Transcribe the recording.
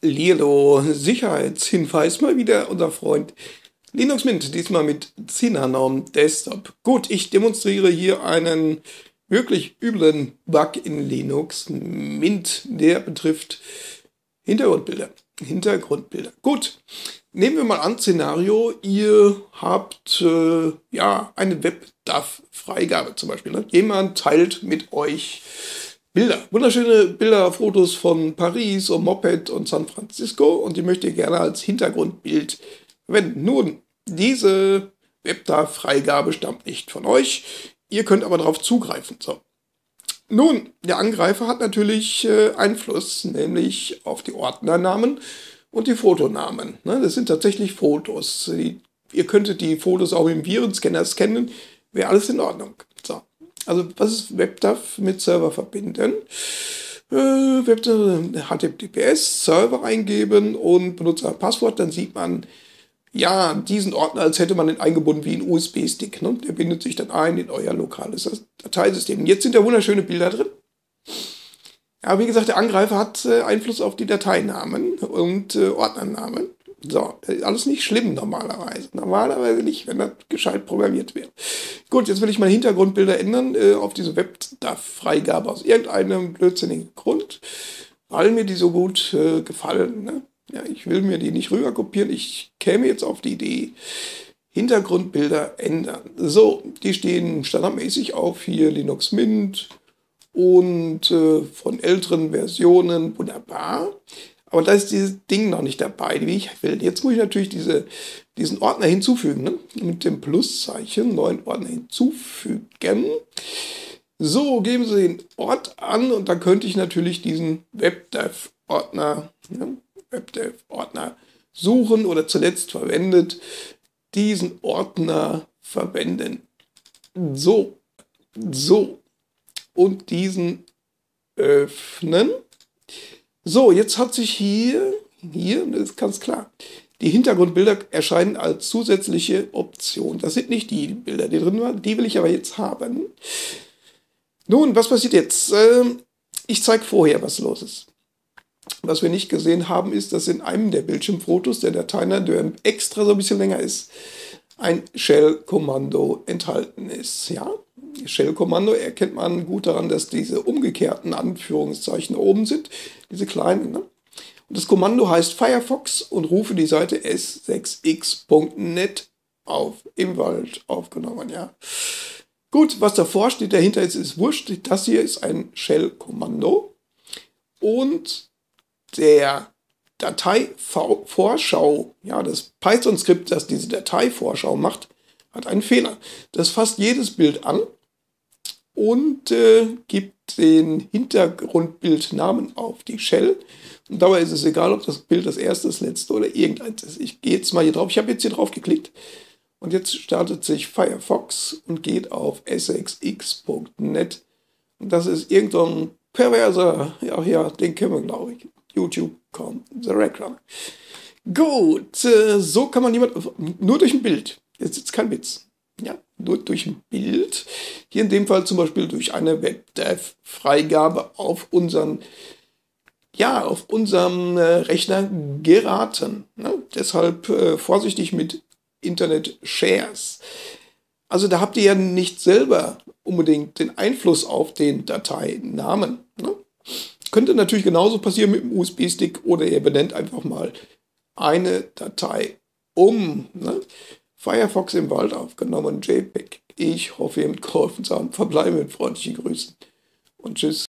Lilo, Sicherheitshinweis mal wieder unser Freund Linux Mint, diesmal mit Cinnamon Desktop. Gut, ich demonstriere hier einen wirklich üblen Bug in Linux Mint, der betrifft Hintergrundbilder. Hintergrundbilder. Gut, nehmen wir mal an, Szenario, ihr habt äh, ja eine WebDAV-Freigabe zum Beispiel. Ne? Jemand teilt mit euch Bilder. Wunderschöne Bilder, Fotos von Paris und Moped und San Francisco und die möchte ich gerne als Hintergrundbild verwenden. Nun, diese WebDAV-Freigabe stammt nicht von euch. Ihr könnt aber darauf zugreifen. So. Nun, der Angreifer hat natürlich äh, Einfluss, nämlich auf die Ordnernamen und die Fotonamen. Ne, das sind tatsächlich Fotos. Die, ihr könntet die Fotos auch im Virenscanner scannen, wäre alles in Ordnung. So. Also was ist WebDAV mit Server verbinden? Äh, HTTPS, Server eingeben und Benutzer Passwort, dann sieht man ja diesen Ordner, als hätte man ihn eingebunden wie ein USB-Stick. Ne? Der bindet sich dann ein in euer lokales Dateisystem. Jetzt sind da wunderschöne Bilder drin. Ja, wie gesagt, der Angreifer hat äh, Einfluss auf die Dateinamen und äh, Ordnernamen. So, alles nicht schlimm normalerweise. Normalerweise nicht, wenn das gescheit programmiert wäre. Gut, jetzt will ich meine Hintergrundbilder ändern äh, auf diese WebDAV-Freigabe aus irgendeinem blödsinnigen Grund, weil mir die so gut äh, gefallen. Ne? Ja, ich will mir die nicht rüber kopieren. Ich käme jetzt auf die Idee, Hintergrundbilder ändern. So, die stehen standardmäßig auf hier Linux Mint und äh, von älteren Versionen wunderbar. Aber da ist dieses Ding noch nicht dabei, wie ich will. Jetzt muss ich natürlich diese, diesen Ordner hinzufügen, ne? mit dem Pluszeichen, neuen Ordner hinzufügen. So, geben Sie den Ort an und dann könnte ich natürlich diesen WebDev-Ordner, ne? WebDev-Ordner suchen oder zuletzt verwendet, diesen Ordner verwenden. So, so. Und diesen öffnen. So, jetzt hat sich hier, hier, das ist ganz klar, die Hintergrundbilder erscheinen als zusätzliche Option. Das sind nicht die Bilder, die drin waren, die will ich aber jetzt haben. Nun, was passiert jetzt? Ähm, ich zeige vorher, was los ist. Was wir nicht gesehen haben, ist, dass in einem der Bildschirmfotos der Dateien, der extra so ein bisschen länger ist, ein Shell-Kommando enthalten ist. Ja, Shell-Kommando erkennt man gut daran, dass diese umgekehrten Anführungszeichen oben sind, diese kleinen. Ne? Und das Kommando heißt Firefox und rufe die Seite s6x.net auf, im Wald aufgenommen, ja. Gut, was davor steht, dahinter ist, ist wurscht. Das hier ist ein Shell-Kommando. Und der Dateivorschau, ja, das Python-Skript, das diese Dateivorschau macht, hat einen Fehler. Das fasst jedes Bild an und äh, gibt den Hintergrundbildnamen auf die Shell. Und dabei ist es egal, ob das Bild das erste, das letzte oder irgendeins ist. Ich gehe jetzt mal hier drauf. Ich habe jetzt hier drauf geklickt. Und jetzt startet sich Firefox und geht auf sxx.net. Und das ist irgendein perverser, ja, ja, den kennen wir, glaube ich. YouTube.com, The Recliner. Gut, äh, so kann man jemand, nur durch ein Bild, jetzt ist kein Witz, nur durch ein Bild, hier in dem Fall zum Beispiel durch eine WebDev-Freigabe auf unseren, ja, auf unserem äh, Rechner geraten. Ne? Deshalb äh, vorsichtig mit Internet-Shares. Also da habt ihr ja nicht selber unbedingt den Einfluss auf den Dateinamen. Ne? Könnte natürlich genauso passieren mit dem USB-Stick oder ihr benennt einfach mal eine Datei um. Ne? Firefox im Wald aufgenommen, JPEG. Ich hoffe, ihr habt geholfen zu haben. Verbleibe mit freundlichen Grüßen und tschüss.